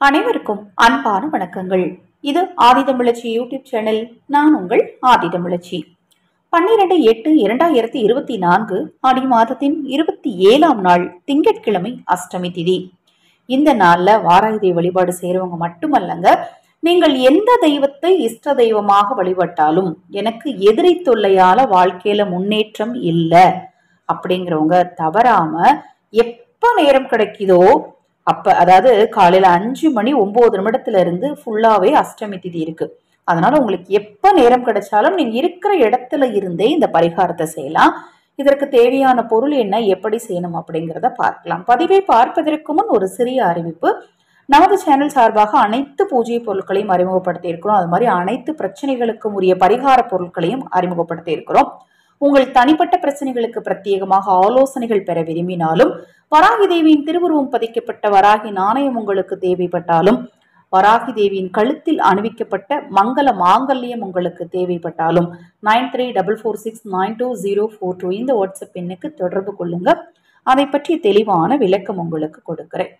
அனைவருக்கும் அன்பான வணக்கங்கள். இது ஆதிதமிழச்சி யூடியூப் சேனல். நான் உங்கள் ஆதிதமிழச்சி பன்னிரண்டு எட்டு இரண்டாயிரத்தி இருபத்தி நான்கு ஆடி மாதத்தின் இருபத்தி ஏழாம் நாள் திங்கட்கிழமை அஷ்டமி திதி. இந்த நாளில் வாராயுதை வழிபாடு செய்கிறவங்க மட்டுமல்லங்க நீங்கள் எந்த தெய்வத்தை இஷ்ட தெய்வமாக வழிபட்டாலும் எனக்கு எதிரி தொல்லையால வாழ்க்கையில முன்னேற்றம் இல்லை அப்படிங்கிறவங்க தவறாம எப்ப நேரம் கிடைக்குதோ அப்ப அதாவது காலையில அஞ்சு மணி ஒன்பது நிமிடத்துல இருந்து ஃபுல்லாவே அஷ்டமி திதி இருக்கு. அதனால உங்களுக்கு எப்ப நேரம் கிடைச்சாலும் நீங்க இருக்கிற இடத்துல இருந்தே இந்த பரிகாரத்தை செய்யலாம். இதற்கு தேவையான பொருள் என்ன எப்படி செய்யணும் அப்படிங்கிறத பார்க்கலாம். பதிவை பார்ப்பதற்கு முன் ஒரு சிறிய அறிவிப்பு. நமது சேனல் சார்பாக அனைத்து பூஜை பொருட்களையும் அறிமுகப்படுத்தி இருக்கிறோம் அது மாதிரி அனைத்து பிரச்சனைகளுக்கும் உரிய பரிகார பொருட்களையும் அறிமுகப்படுத்தி இருக்கிறோம் உங்கள் தனிப்பட்ட பிரச்சனைகளுக்கு பிரத்யேகமாக ஆலோசனைகள் பெற விரும்பினாலும் வராகி தேவியின் திருவுருவம் பதிக்கப்பட்ட வராகி நாணயம் உங்களுக்கு தேவைப்பட்டாலும் வராகி தேவியின் கழுத்தில் அணிவிக்கப்பட்ட மங்கள மாங்கல்யம் உங்களுக்கு தேவைப்பட்டாலும் nine three double four six nine two zero four two இந்த வாட்ஸ்அப் எண்ணுக்கு தொடர்பு கொள்ளுங்க. அதை பற்றிய தெளிவான விளக்கம் உங்களுக்கு கொடுக்குறேன்.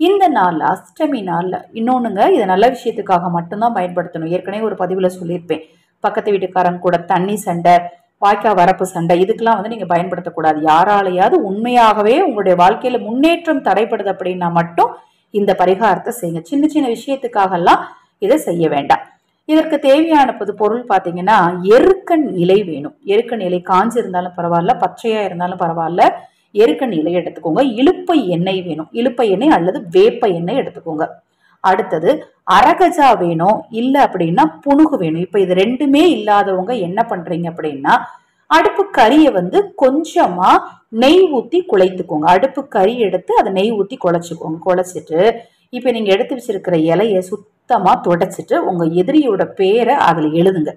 இந்த நாள் அஷ்டமி நாளில் இன்னொன்றுங்க இதை நல்ல விஷயத்துக்காக மட்டும்தான் பயன்படுத்தணும். ஏற்கனவே ஒரு பதிவில் சொல்லியிருப்பேன். பக்கத்து வீட்டுக்காரங்க கூட தண்ணி சண்டை வாய்க்கா வரப்பு சண்டை இதுக்கெல்லாம் வந்து நீங்கள் பயன்படுத்தக்கூடாது. யாராலையாவது உண்மையாகவே உங்களுடைய வாழ்க்கையில் முன்னேற்றம் தடைப்படுது அப்படின்னா மட்டும் இந்த பரிகாரத்தை செய்யுங்க. சின்ன சின்ன விஷயத்துக்காகலாம் இதை செய்ய வேண்டாம். இதற்கு தேவையான பொது பொருள் பார்த்தீங்கன்னா எருக்கன் இலை வேணும். எருக்கன் இலை காஞ்சிருந்தாலும் பரவாயில்ல பச்சையாக இருந்தாலும் பரவாயில்ல. எருக்கன் இலை எடுத்துக்கோங்க. இழுப்பை எண்ணெய் வேணும். இழுப்பை எண்ணெய் அல்லது வேப்ப எண்ணெய் எடுத்துக்கோங்க. அடுத்தது அரகஜா வேணும் இல்லை அப்படின்னா புணுகு வேணும். இப்போ இது ரெண்டுமே இல்லாதவங்க என்ன பண்றீங்க அப்படின்னா அடுப்பு கறியை வந்து கொஞ்சமா நெய் ஊற்றி குழைத்துக்கோங்க. அடுப்பு கறி எடுத்து அதை நெய் ஊற்றி குழைச்சிக்கோங்க. குழைச்சிட்டு இப்போ நீங்கள் எடுத்து வச்சிருக்கிற இலையை சுத்தமாக துடைச்சிட்டு உங்கள் எதிரியோட பேரை அதில் எழுதுங்க.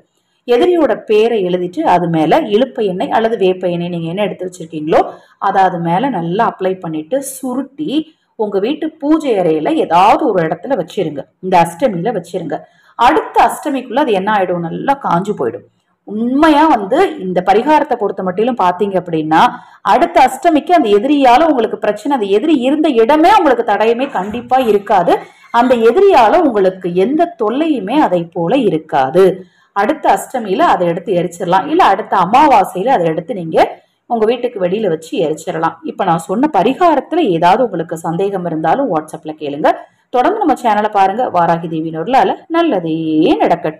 எதிரியோட பேரை எழுதிட்டு அது மேலே இழுப்ப எண்ணெய் அல்லது வேப்ப எண்ணெய் நீங்கள் என்ன எடுத்து வச்சிருக்கீங்களோ அதை அது மேலே நல்லா அப்ளை பண்ணிட்டு சுருட்டி உங்க வீட்டு பூஜை அறையில ஏதாவது ஒரு இடத்துல வச்சிருங்க. இந்த அஷ்டமியில வச்சிருங்க. அடுத்த அஷ்டமிக்குள்ள அது என்ன ஆயிடும்? நல்லா காஞ்சு போயிடும். உண்மையா வந்து இந்த பரிகாரத்தை பொறுத்த மட்டிலும் பாத்தீங்க அப்படின்னா அடுத்த அஷ்டமிக்கு அந்த எதிரியால உங்களுக்கு பிரச்சனை அந்த எதிரி இருந்த இடமே உங்களுக்கு தடையுமே கண்டிப்பா இருக்காது. அந்த எதிரியால உங்களுக்கு எந்த தொல்லையுமே அதை போல இருக்காது. அடுத்த அஷ்டமியில அதை எடுத்து எரிச்சிடலாம். இல்ல அடுத்த அமாவாசையில அதை எடுத்து நீங்க உங்கள் வீட்டுக்கு வெளியில் வச்சு எரிச்சிடலாம். இப்போ நான் சொன்ன பரிகாரத்தில் ஏதாவது உங்களுக்கு சந்தேகம் இருந்தாலும் வாட்ஸ்அப்பில் கேளுங்க. தொடர்ந்து நம்ம சேனலை பாருங்கள் வாராகி நொருளால் நல்லதே நடக்கட்டும்.